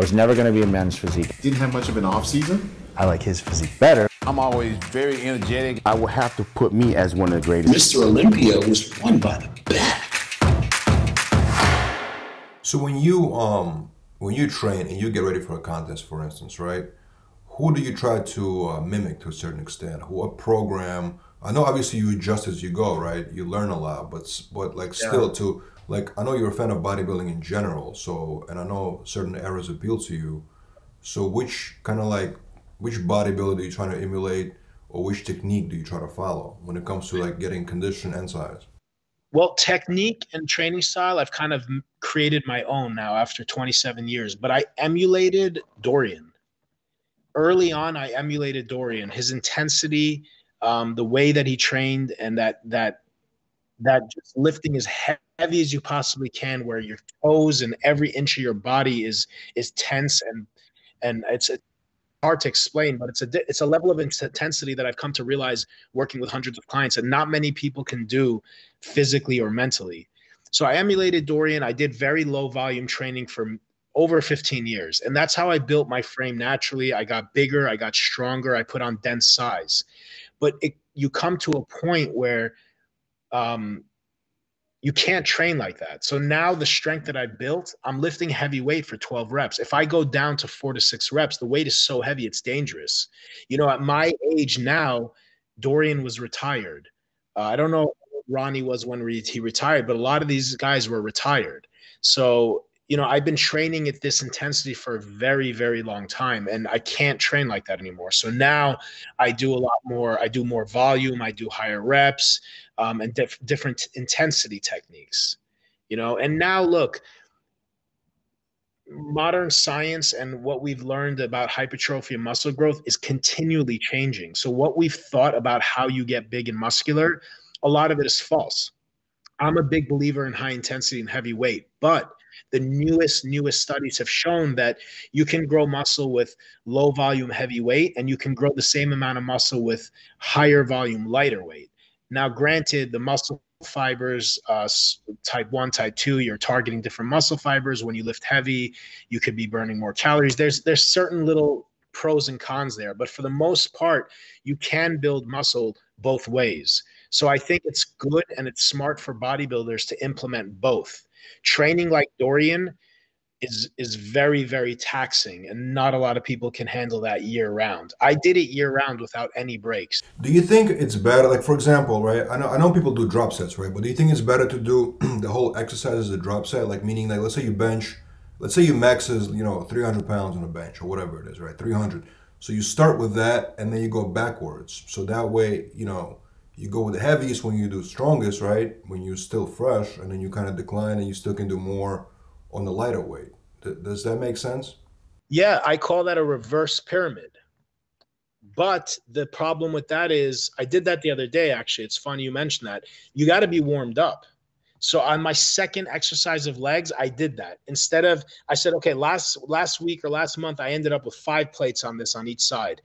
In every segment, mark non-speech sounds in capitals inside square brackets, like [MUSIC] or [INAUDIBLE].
was never going to be a men's physique. Didn't have much of an off season. I like his physique better. I'm always very energetic. I will have to put me as one of the greatest. Mr. Olympia was won by the back. So when you um when you train and you get ready for a contest, for instance, right? Who do you try to uh, mimic to a certain extent? What program? I know obviously you adjust as you go, right? You learn a lot, but but like still yeah. to like I know you're a fan of bodybuilding in general, so and I know certain eras appeal to you. So which kind of like which bodybuilder are you trying to emulate, or which technique do you try to follow when it comes to like getting condition and size? Well, technique and training style, I've kind of created my own now after 27 years, but I emulated Dorian. Early on, I emulated Dorian. His intensity, um, the way that he trained, and that that that just lifting as heavy as you possibly can, where your toes and every inch of your body is is tense and and it's hard to explain, but it's a it's a level of intensity that I've come to realize working with hundreds of clients and not many people can do physically or mentally. So I emulated Dorian. I did very low volume training for over 15 years, and that's how I built my frame naturally. I got bigger, I got stronger, I put on dense size. But it, you come to a point where um, you can't train like that. So now the strength that I built, I'm lifting heavy weight for 12 reps. If I go down to four to six reps, the weight is so heavy, it's dangerous. You know, at my age now, Dorian was retired. Uh, I don't know Ronnie was when he retired, but a lot of these guys were retired. So, you know, I've been training at this intensity for a very, very long time, and I can't train like that anymore. So now I do a lot more. I do more volume. I do higher reps um, and diff- different intensity techniques. You know, and now look, modern science and what we've learned about hypertrophy and muscle growth is continually changing. So what we've thought about how you get big and muscular, a lot of it is false. I'm a big believer in high intensity and heavy weight, but the newest newest studies have shown that you can grow muscle with low volume heavy weight and you can grow the same amount of muscle with higher volume lighter weight now, granted, the muscle fibers, uh, type one, type two, you're targeting different muscle fibers. When you lift heavy, you could be burning more calories. There's there's certain little pros and cons there, but for the most part, you can build muscle both ways. So I think it's good and it's smart for bodybuilders to implement both. Training like Dorian is is very very taxing and not a lot of people can handle that year round i did it year round without any breaks. Do you think it's better like for example right i know i know people do drop sets right but do you think it's better to do [CLEARS THROAT] the whole exercise as a drop set? Like meaning like let's say you bench let's say you max is you know 300 pounds on a bench or whatever it is right 300 so you start with that and then you go backwards. So that way you know you go with the heaviest when you do strongest right when you're still fresh and then you kind of decline and you still can do more on the lighter weight. does that make sense? Yeah, I call that a reverse pyramid. But the problem with that is, I did that the other day. Actually, it's funny you mentioned that. You got to be warmed up. So on my second exercise of legs, I did that. Instead of I said, okay, last last week or last month, I ended up with five plates on this on each side.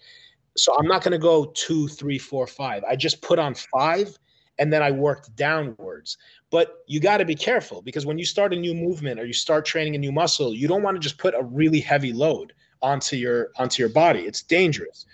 So I'm not going to go two, three, four, five. I just put on five and then I worked downwards. But you got to be careful because when you start a new movement or you start training a new muscle, you don't want to just put a really heavy load onto your onto your body. It's dangerous.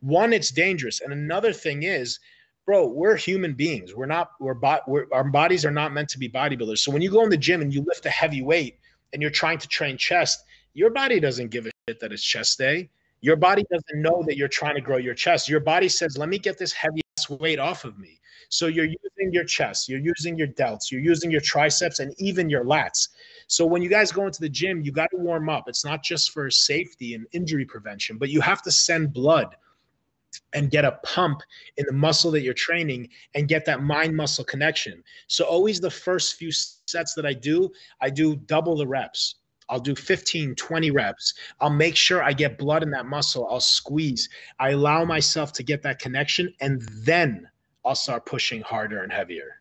One, it's dangerous, and another thing is, bro, we're human beings. We're not. We're, bo- we're our bodies are not meant to be bodybuilders. So when you go in the gym and you lift a heavy weight and you're trying to train chest, your body doesn't give a shit that it's chest day. Your body doesn't know that you're trying to grow your chest. Your body says, "Let me get this heavy weight off of me." So you're using your chest, you're using your delts, you're using your triceps, and even your lats. So when you guys go into the gym, you got to warm up. It's not just for safety and injury prevention, but you have to send blood and get a pump in the muscle that you're training and get that mind muscle connection. So always the first few sets that I do, I do double the reps. I'll do 15, 20 reps. I'll make sure I get blood in that muscle. I'll squeeze. I allow myself to get that connection and then I'll start pushing harder and heavier.